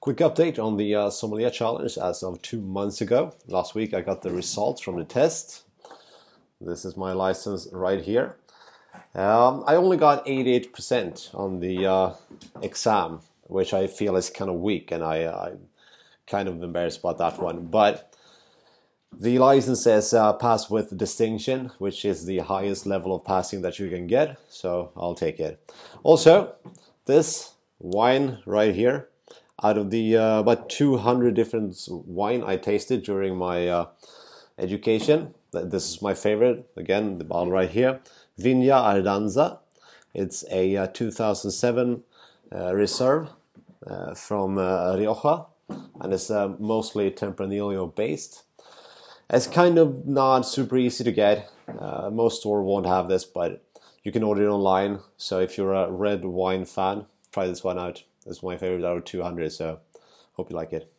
Quick update on the uh, Challenge as of two months ago. Last week I got the results from the test. This is my license right here. Um, I only got 88% on the uh, exam, which I feel is kind of weak, and I, I'm kind of embarrassed about that one. But the license says uh, pass with distinction, which is the highest level of passing that you can get, so I'll take it. Also, this wine right here out of the uh, about 200 different wine I tasted during my uh, education. This is my favorite. Again, the bottle right here, Viña Ardanza. It's a uh, 2007 uh, reserve uh, from uh, Rioja, and it's mostly Tempranillo based. It's kind of not super easy to get. most store won't have this, but you can order it online. So if you're a red wine fan, try this one out. It's my favorite out of 200, so hope you like it.